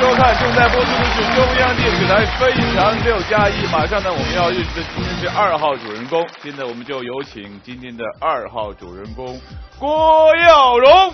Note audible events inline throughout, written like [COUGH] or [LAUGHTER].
收看正在播出的是中央电视台《非常六加一》，马上呢我们要认识的今天是二号主人公，现在我们就有请今天的二号主人公郭耀荣。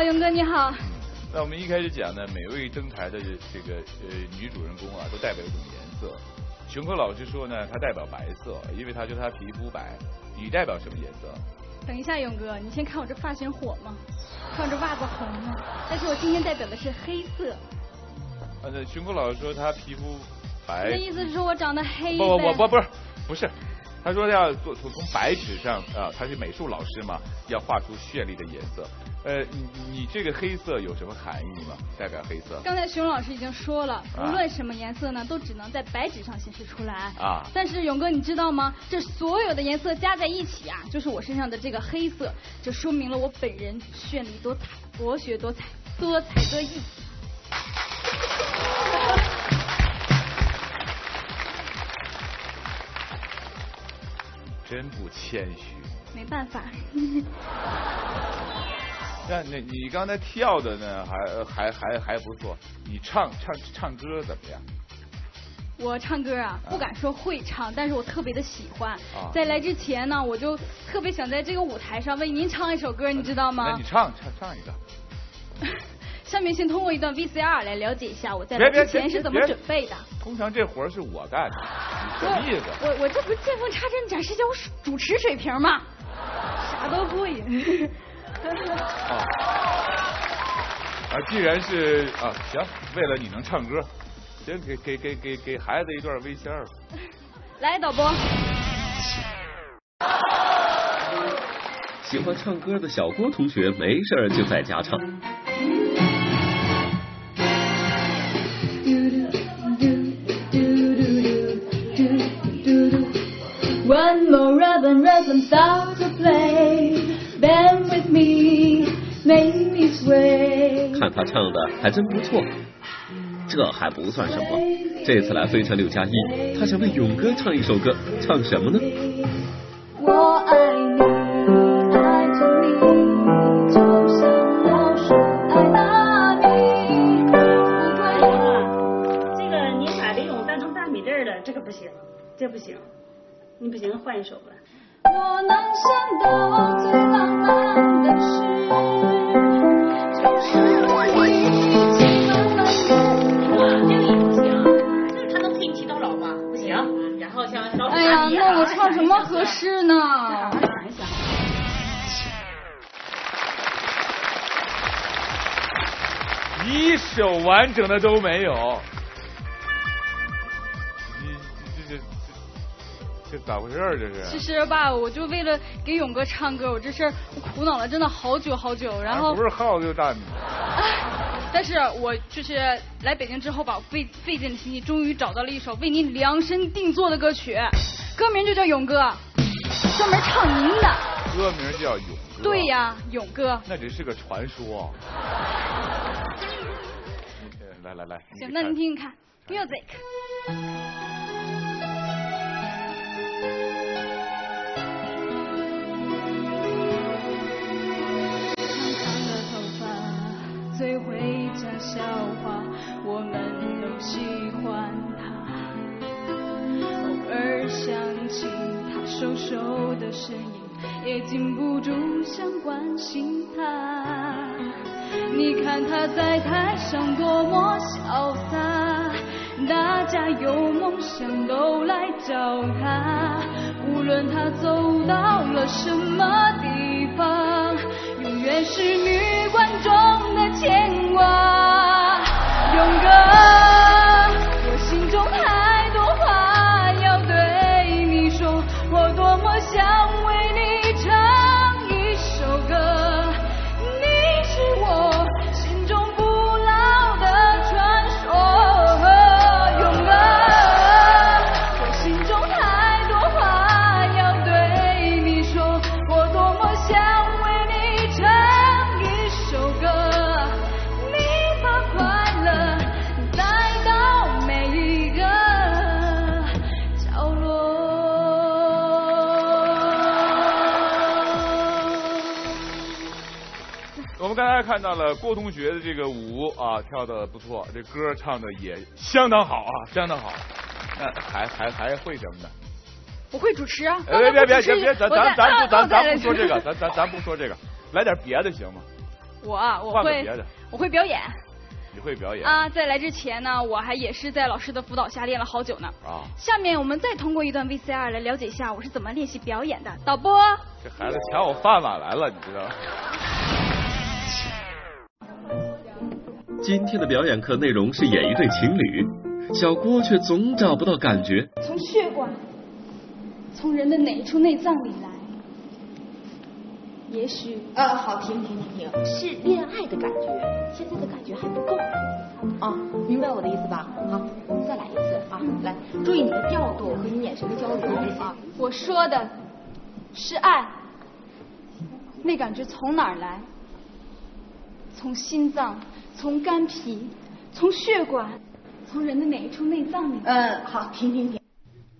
好，勇哥你好。那我们一开始讲呢，每位登台的这个呃女主人公啊，都代表一种颜色。熊哥老师说呢，她代表白色，因为她觉得她皮肤白。你代表什么颜色？等一下，勇哥，你先看我这发型火吗？看我这袜子红吗？但是我今天代表的是黑色。啊，那熊哥老师说她皮肤白。你的意思是说我长得黑？不不不不不是不是。他说要做从从白纸上啊，他是美术老师嘛，要画出绚丽的颜色。呃，你你这个黑色有什么含义吗？代表黑色？刚才熊老师已经说了，无论什么颜色呢，都只能在白纸上显示出来。啊。但是勇哥，你知道吗？这所有的颜色加在一起啊，就是我身上的这个黑色，这说明了我本人绚丽多彩、博学多彩、多才多艺。真不谦虚。没办法。那 [LAUGHS] 那你刚才跳的呢，还还还还不错。你唱唱唱歌怎么样？我唱歌啊，不敢说会唱，但是我特别的喜欢。在来之前呢，我就特别想在这个舞台上为您唱一首歌，你知道吗？那你唱唱唱一个。[LAUGHS] 下面先通过一段 VCR 来了解一下我在来之前是怎么准备的。通常这活是我干的，什么意思？我我这不是见缝插针展示一下我主持水平吗？啥都会。啊，啊，既然是啊，行，为了你能唱歌，先，给给给给给孩子一段 VCR。来，导播。喜欢唱歌的小郭同学，没事就在家唱。One more rhythm, rhythm, start to play. Bend with me, make me sway. 看他唱的还真不错，这还不算什么。这次来非常六加一，他想为勇哥唱一首歌，唱什么呢？我，爱不行，换一首吧。我能想到最浪漫的事，就是和你亲吻满这个也不行，这个他能配七到老吗？不行。然后像老哎呀，那我唱什么合适呢？想一想。一首完整的都没有。这这咋回事儿？这是？其实吧，我就为了给勇哥唱歌，我这事儿我苦恼了真的好久好久，然后不是耗子就大米。[LAUGHS] 但是我就是来北京之后吧，我费费尽了心机，终于找到了一首为您量身定做的歌曲，歌名就叫《勇哥》，专门唱您的。歌名叫勇哥。对呀，勇哥。那只是个传说。来 [LAUGHS] 来来，行，那您听听看，music。会讲笑话，我们都喜欢他。偶尔想起他瘦瘦的身影，也禁不住想关心他。你看他在台上多么潇洒，大家有梦想都来找他，无论他走到了什么地方。原是女观众的牵挂。勇敢，我们刚才看到了郭同学的这个舞啊，跳的不错，这歌唱的也相当好啊，相当好。那还还还会什么呢？我会主持啊！哎别别别别别，咱咱咱不咱啊我在咱不说这个，咱咱咱不说这个，来点别的行吗？我啊，我会换个别的，我会表演你会表演啊。在来之前呢，我还也是在老师的辅导下练了好久呢。啊？下面我们再通过一段 VCR 来了解一下我是怎么练习表演的。导播，这孩子抢我饭碗来了，你知道吗？今天的表演课内容是演一对情侣，小郭却总找不到感觉。从血管，从人的哪一处内脏里来？也许呃，好，停停停停，是恋爱的感觉，现在的感觉还不够。啊，明白我的意思吧？好，我们再来一次啊，来，注意你的调度和你眼神的交流啊。我说的是爱，那感觉从哪儿来？从心脏，从肝脾，从血管，从人的哪一处内脏里来？呃，好，停停停。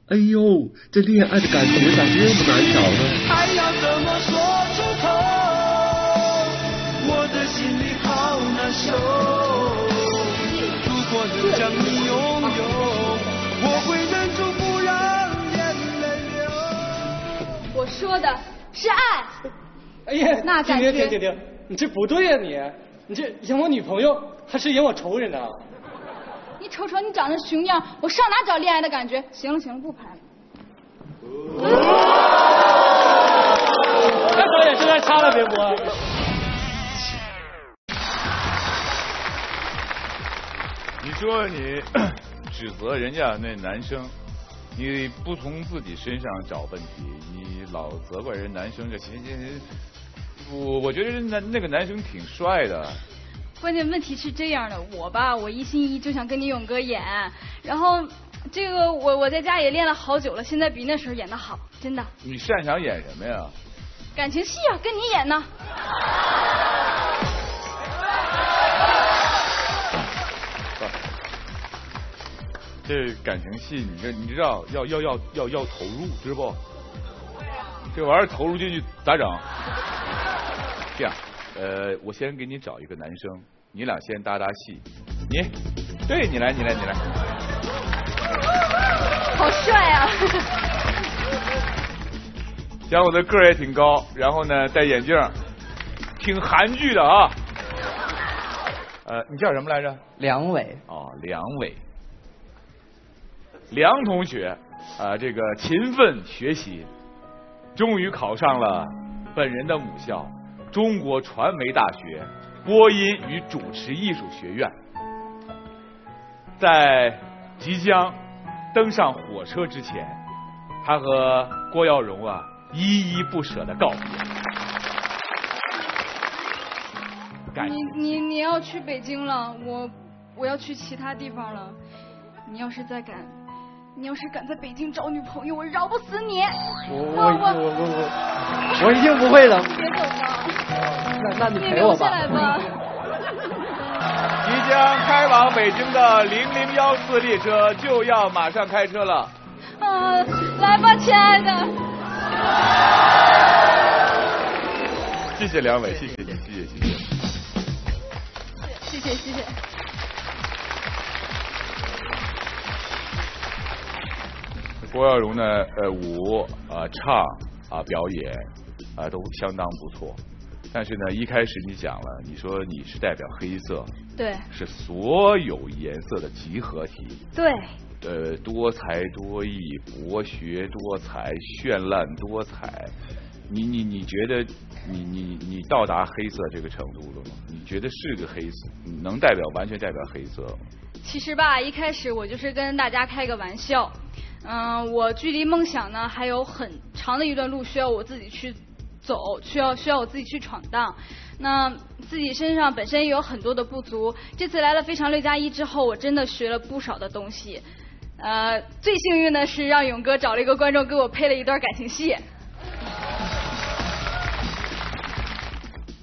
哎呦，这恋爱的感觉咋这么难找呢？爱要怎么说出口？我的心里好难受。如果能将你拥有，我会忍住不让眼泪流。我说的是爱。哎呀，那感觉停停停停，你这不对呀、你，你这演我女朋友还是演我仇人呢？你瞅瞅你长得熊样，我上哪找恋爱的感觉？行了行了，不拍了。[LAUGHS] 那导演现在掐了别播。你说你 [COUGHS] 指责人家那男生，你不从自己身上找问题，你老责怪人男生，这行行行，我我觉得那那个男生挺帅的，关键问题是这样的，我吧，我一心一意就想跟你勇哥演，然后这个我我在家也练了好久了，现在比那时候演的好，真的。你擅长演什么呀？感情戏啊，跟你演呢。[LAUGHS] 这感情戏，你这你知道要要要要要投入，知不？这玩意儿投入进去咋整？这样，呃，我先给你找一个男生，你俩先搭搭戏。你，对你来，你来，你来。好帅啊！讲我的个儿也挺高，然后呢戴眼镜，挺韩剧的啊。呃，你叫什么来着？梁伟，哦，梁伟，梁同学，啊、这个勤奋学习，终于考上了本人的母校——中国传媒大学播音与主持艺术学院。在即将登上火车之前，他和郭耀荣啊依依不舍的告别。你你你要去北京了，我我要去其他地方了。你要是再敢，你要是敢在北京找女朋友，我饶不死你！我我我我我我我一定不会的。别走吧，那那你你陪我吧留下来。吧。即将开往北京的零零幺次列车就要马上开车了。啊，来吧，亲爱的。谢谢梁伟，谢谢你，谢谢谢谢。谢谢谢谢。郭郭耀荣呢，呃，舞啊、唱啊、表演啊都相当不错。但是呢，一开始你讲了，你说你是代表黑色，对是所有颜色的集合体，对，呃，多才多艺、博学多才、绚烂多彩。你你你觉得你你你到达黑色这个程度了吗？你觉得是个黑色，能代表完全代表黑色吗？其实吧，一开始我就是跟大家开个玩笑，嗯，我距离梦想呢还有很长的一段路需要我自己去走，需要需要我自己去闯荡。那自己身上本身也有很多的不足，这次来了非常六加一之后，我真的学了不少的东西。呃，最幸运的是让勇哥找了一个观众给我配了一段感情戏。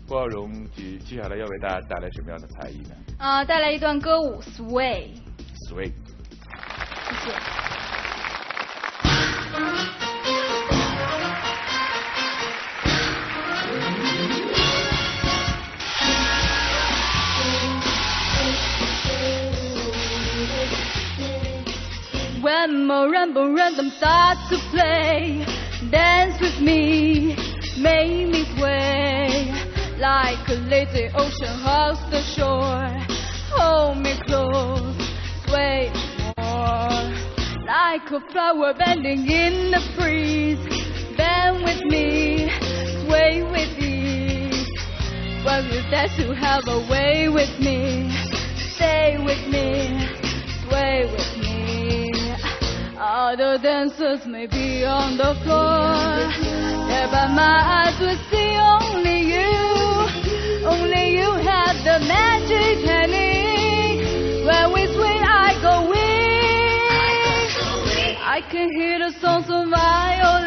郭耀荣接接下来要为大家带来什么样的才艺呢啊、带来一段歌舞 sway，Sway。谢谢。When marimba rhythm starts to play, dance with me, make me sway like a lazy ocean hugs the shore. Hold me close, like a flower bending in the breeze. Bend with me, sway with ease. When you dare to have a way with me, stay with me, sway with me. Other dancers may be on the floor, there but my eyes will see only you. Only you have the magic technique. can hear the sounds of my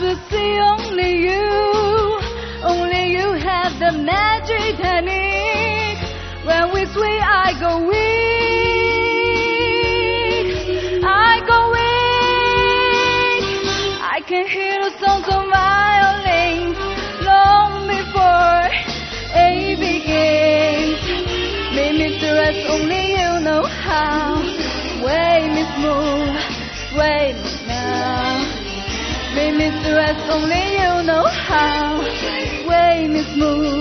The see. only you know how. Way Miss move.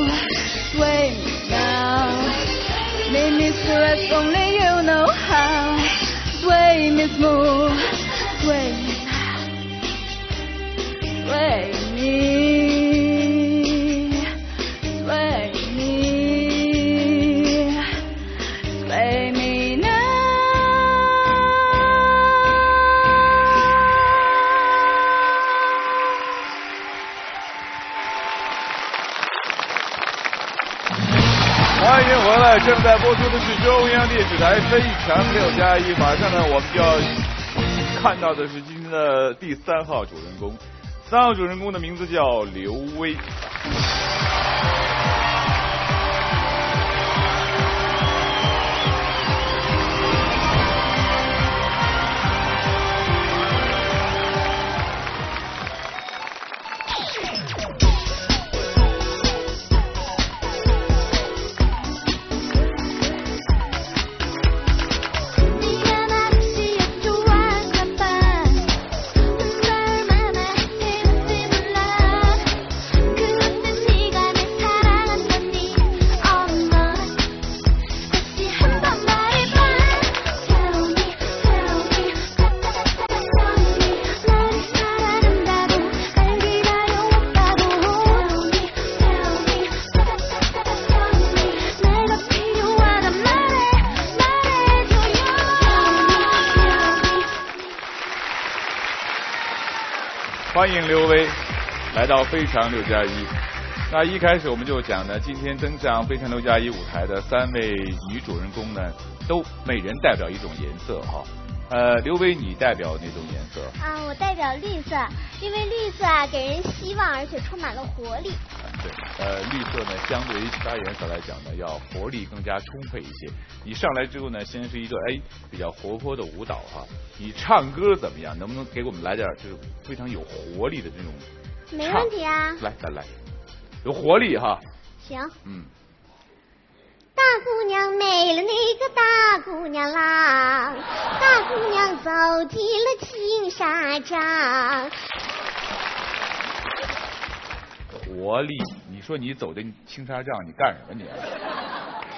来飞一拳《六加一》，马上呢，我们就要看到的是今天的第三号主人公。三号主人公的名字叫刘威。非常六加一》。那一开始我们就讲呢，今天登上《非常六加一》舞台的三位女主人公呢，都每人代表一种颜色哈。呃，刘薇，你代表哪种颜色？啊，我代表绿色，因为绿色啊给人希望，而且充满了活力。对，呃，绿色呢，相对于其他颜色来讲呢，要活力更加充沛一些。你上来之后呢，先是一个哎比较活泼的舞蹈哈。你唱歌怎么样？能不能给我们来点就是非常有活力的这种？没问题啊。来，再来，有活力哈。行。嗯。大姑娘美了那个大姑娘郎，大姑娘走进了青纱帐。活力，你说你走进青纱帐，你干什么你？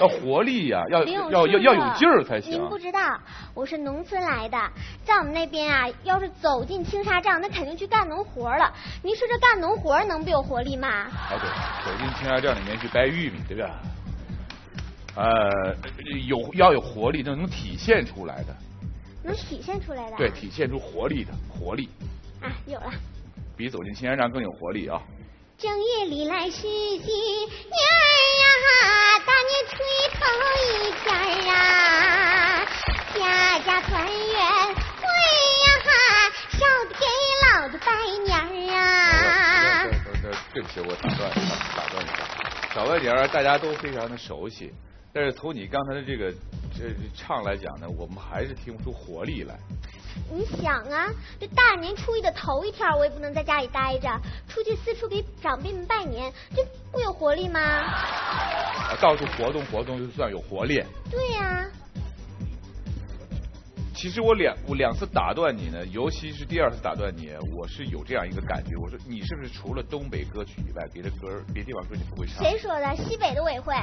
要活力呀，要要要要有劲儿才行。您不知道，我是农村来的，在我们那边啊，要是走进青纱帐，那肯定去干农活了。您说这干农活能不有活力吗？哎对，走进青纱帐里面去掰玉米，对吧？呃，有要有活力，那能体现出来的。能体现出来的。对，体现出活力的活力。啊，有了。比走进青纱帐更有活力啊！正月里来是新年呀，大年初一头一天啊，家家团圆会呀哈，少给老子拜年啊。对不起，我打断一下打断一下，小万年大家都非常的熟悉。但是从你刚才的这个这唱来讲呢，我们还是听不出活力来。你想啊，这大年初一的头一天，我也不能在家里待着，出去四处给长辈们拜年，这不有活力吗？到处活动活动就算有活力。对呀。其实我两我两次打断你呢，尤其是第二次打断你，我是有这样一个感觉，我说你是不是除了东北歌曲以外，别的歌别地方歌你不会唱？谁说的？西北的我也会。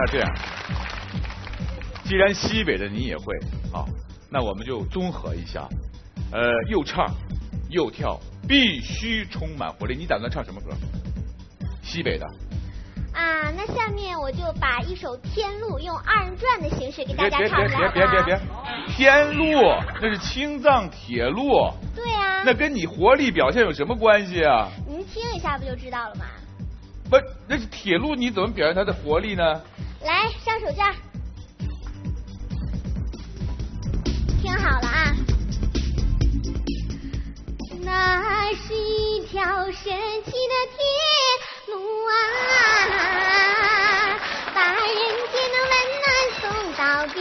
那这样，既然西北的你也会，啊，那我们就综合一下，呃，又唱又跳，必须充满活力。你打算唱什么歌？西北的。啊，那下面我就把一首《天路》用二人转的形式给大家唱一下别别别别别别！天路那是青藏铁路。对呀。那跟你活力表现有什么关系啊？您听一下不就知道了吗？不，那是铁路，你怎么表现它的活力呢？来，上手绢，听好了啊！那是一条神奇的铁路啊，把人间的温暖送到边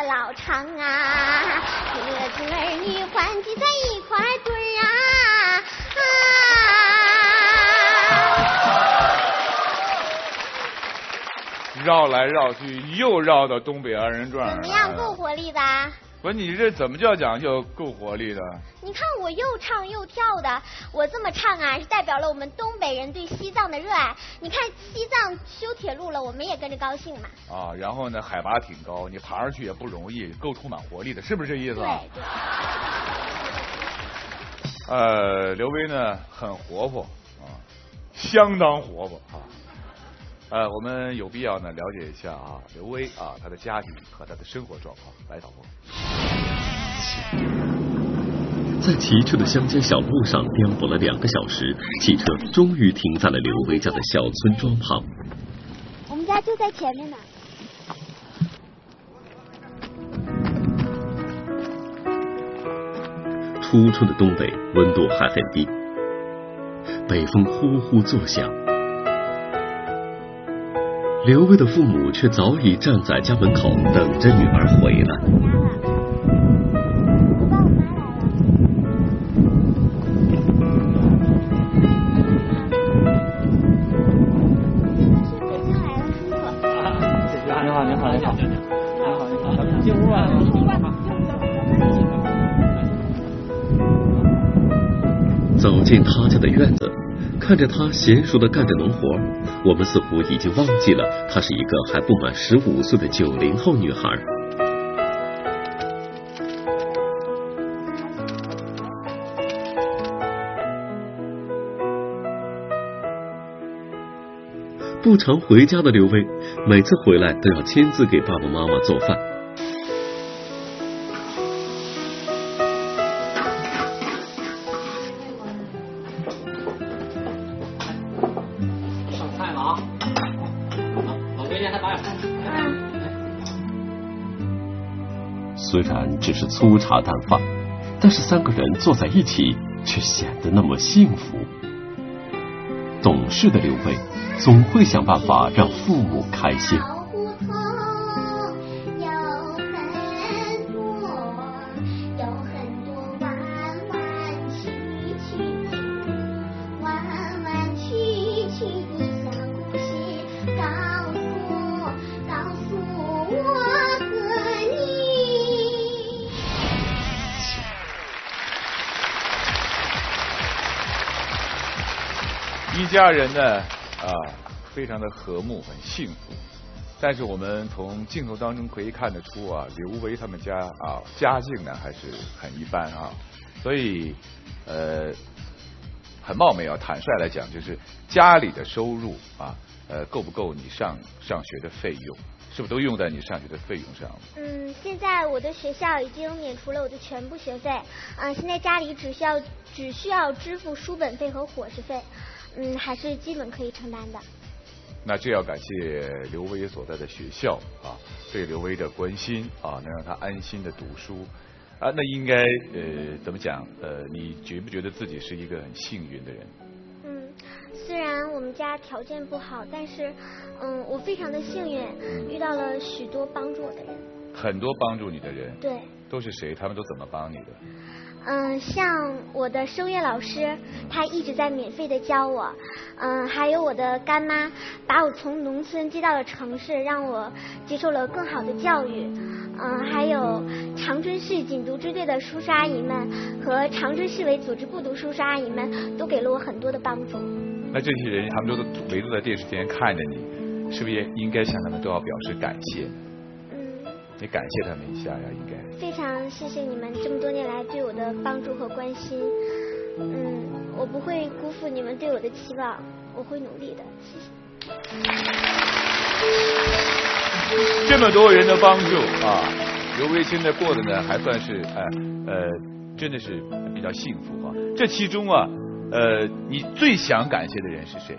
么老长啊，哥子儿女欢聚在一块堆儿啊。绕来绕去，又绕到东北二人转。怎么样，够活力吧？不，你这怎么叫讲究够活力的？你看我又唱又跳的，我这么唱啊，是代表了我们东北人对西藏的热爱。你看西藏修铁路了，我们也跟着高兴嘛。啊，然后呢，海拔挺高，你爬上去也不容易，够充满活力的，是不是这意思？对对。呃，刘威呢很活泼啊，相当活泼啊。呃，我们有必要呢了解一下啊，刘威啊，他的家庭和他的生活状况。来，导播。在崎岖的乡间小路上颠簸了两个小时，汽车终于停在了刘威家的小村庄旁。我们家就在前面呢。初春的东北温度还很低，北风呼呼作响。刘威的父母却早已站在家门口，等着女儿回来。走进他家的院子，看着他娴熟的干着农活，我们似乎已经忘记了她是一个还不满十五岁的九零后女孩。不常回家的刘威，每次回来都要亲自给爸爸妈妈做饭。[LAUGHS] 虽然只是粗茶淡饭，但是三个人坐在一起，却显得那么幸福。懂事的刘备，总会想办法让父母开心。家人呢啊，非常的和睦，很幸福。但是我们从镜头当中可以看得出啊，刘维他们家啊家境呢还是很一般啊，所以呃很冒昧啊，坦率来讲，就是家里的收入啊呃够不够你上上学的费用？是不是都用在你上学的费用上了？嗯，现在我的学校已经免除了我的全部学费，嗯，现在家里只需要只需要支付书本费和伙食费。嗯，还是基本可以承担的。那这要感谢刘威所在的学校啊，对刘威的关心啊，能让他安心的读书啊。那应该呃怎么讲呃？你觉不觉得自己是一个很幸运的人？嗯，虽然我们家条件不好，但是嗯，我非常的幸运，遇到了许多帮助我的人。很多帮助你的人？对。都是谁？他们都怎么帮你的？嗯，像我的声乐老师，他一直在免费的教我。嗯，还有我的干妈，把我从农村接到了城市，让我接受了更好的教育。嗯，还有长春市禁毒支队的叔叔阿姨们和长春市委组织部的叔叔阿姨们，都给了我很多的帮助。那这些人，他们都围坐在电视前看着你，是不是也应该向他们都要表示感谢？你感谢他们一下呀，应该。非常谢谢你们这么多年来对我的帮助和关心，嗯，我不会辜负你们对我的期望，我会努力的，谢谢。这么多人的帮助啊，刘维现在过的呢还算是哎呃，真的是比较幸福啊。这其中啊，呃，你最想感谢的人是谁？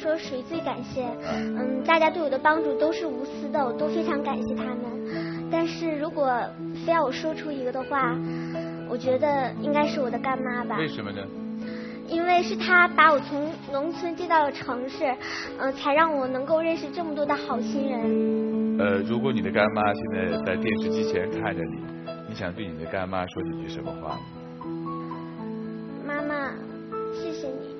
说谁最感谢，嗯，大家对我的帮助都是无私的，我都非常感谢他们。但是如果非要我说出一个的话，我觉得应该是我的干妈吧。为什么呢？因为是她把我从农村接到了城市，嗯，才让我能够认识这么多的好心人。呃，如果你的干妈现在在电视机前看着你，你想对你的干妈说几句什么话？妈妈，谢谢你，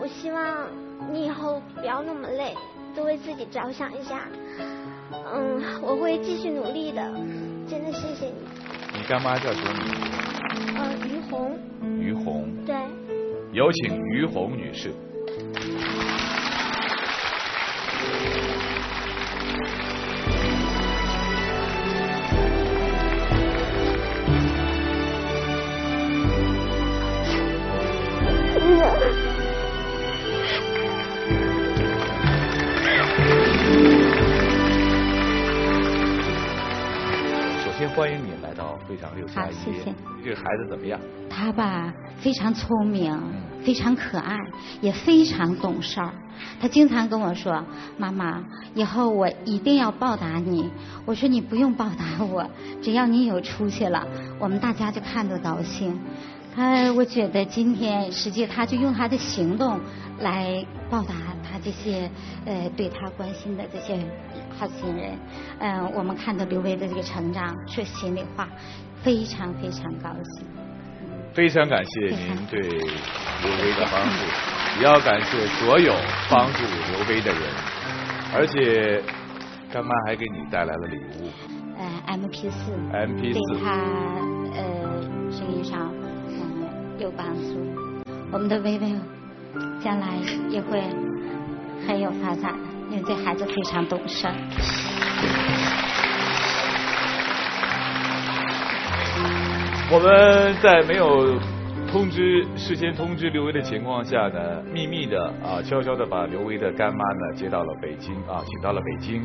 我希望。你以后不要那么累，多为自己着想一下。嗯，我会继续努力的，真的谢谢你。你干妈叫什么名字？呃，于红。于红。对。有请于红女士。欢迎你来到非常六加一。谢谢。这个孩子怎么样？他吧，非常聪明，非常可爱，也非常懂事儿。他经常跟我说：“妈妈，以后我一定要报答你。”我说：“你不用报答我，只要你有出息了，我们大家就看着高兴。”他，我觉得今天实际他就用他的行动来报答他这些呃对他关心的这些。好心人，嗯，我们看到刘威的这个成长，说心里话，非常非常高兴。非常感谢您对刘威的帮助，也要感谢所有帮助刘威的人，而且干妈还给你带来了礼物。呃，M P 四，M P 四，对他呃生意上嗯有帮助。我们的薇薇将来也会很有发展。因为这孩子非常懂事。我们在没有通知事先通知刘威的情况下呢，秘密的啊，悄悄的把刘威的干妈呢接到了北京啊，请到了北京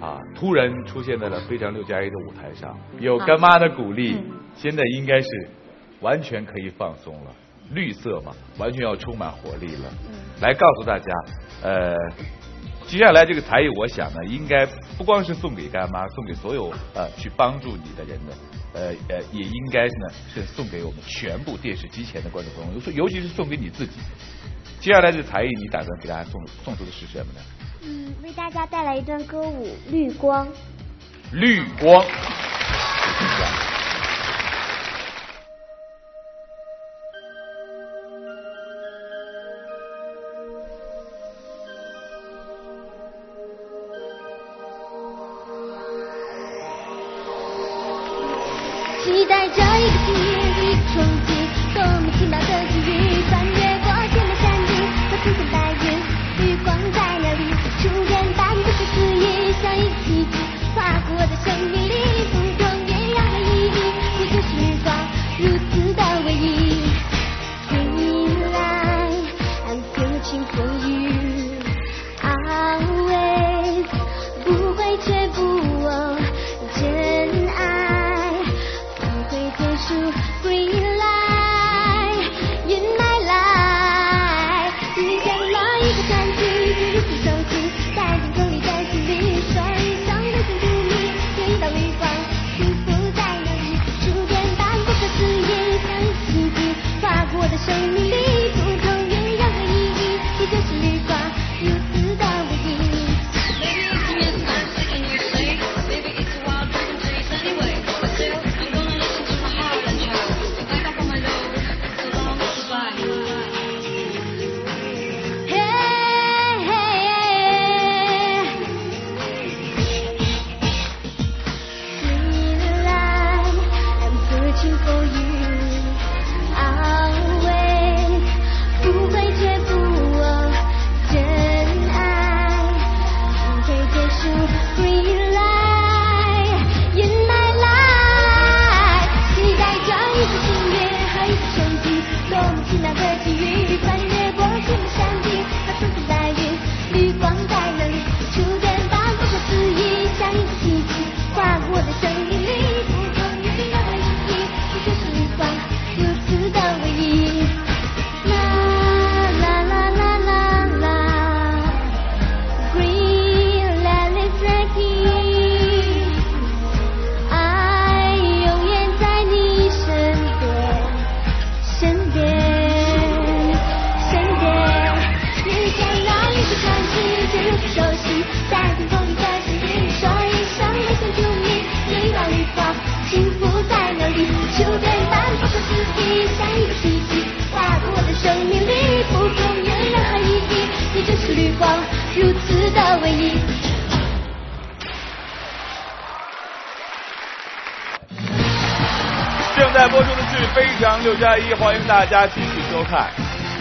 啊，突然出现在了非常六加一的舞台上，有干妈的鼓励，现在应该是完全可以放松了，绿色嘛，完全要充满活力了。来告诉大家，呃。接下来这个才艺，我想呢，应该不光是送给干妈，送给所有呃去帮助你的人的，呃呃，也应该呢是送给我们全部电视机前的观众朋友，尤其是送给你自己。接下来这才艺，你打算给大家送送出的是什么呢？嗯，为大家带来一段歌舞《绿光》。绿光。非常六加一，欢迎大家继续收看。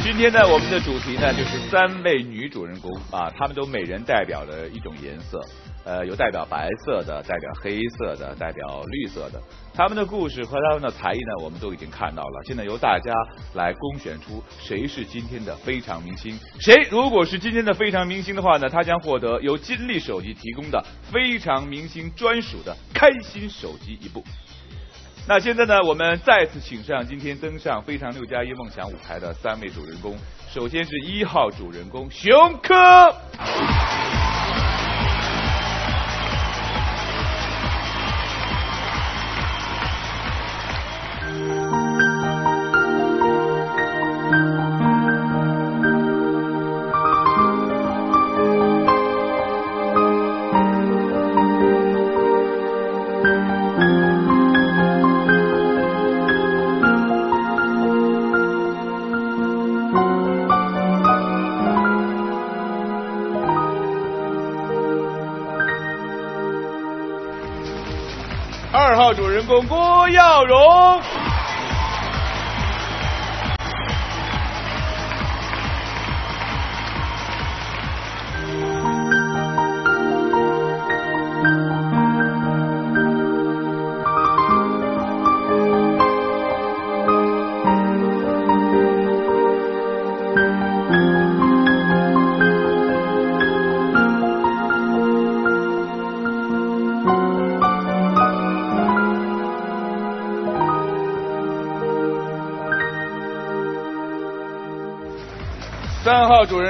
今天呢，我们的主题呢就是三位女主人公啊，她们都每人代表了一种颜色，呃，有代表白色的，代表黑色的，代表绿色的。她们的故事和她们的才艺呢，我们都已经看到了。现在由大家来公选出谁是今天的非常明星。谁如果是今天的非常明星的话呢，他将获得由金立手机提供的非常明星专属的开心手机一部。那现在呢，我们再次请上今天登上《非常六加一梦想》舞台的三位主人公。首先是一号主人公熊科。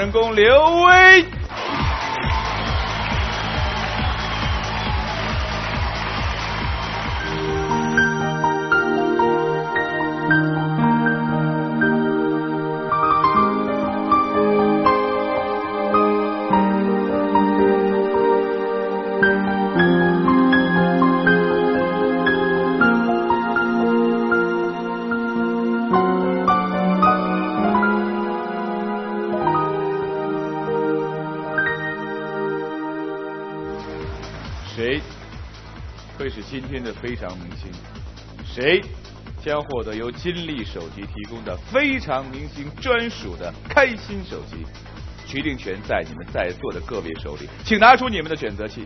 人公刘威。谁将获得由金立手机提供的非常明星专属的开心手机？决定权在你们在座的各位手里，请拿出你们的选择器，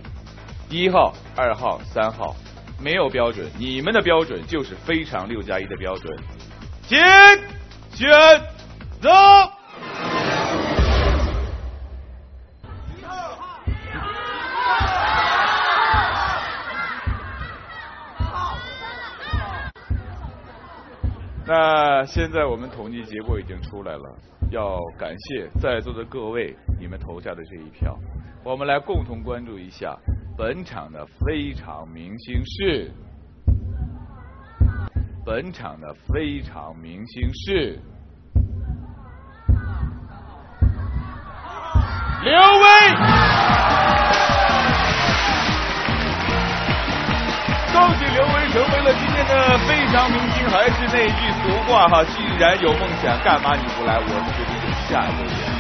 一号、二号、三号，没有标准，你们的标准就是非常六加一的标准，请选择。现在我们统计结果已经出来了，要感谢在座的各位，你们投下的这一票。我们来共同关注一下本场的非常明星是，本场的非常明星是刘威。成为了今天的非常明星，还是那句俗话哈，既然有梦想，干嘛你不来？我们决定下一个。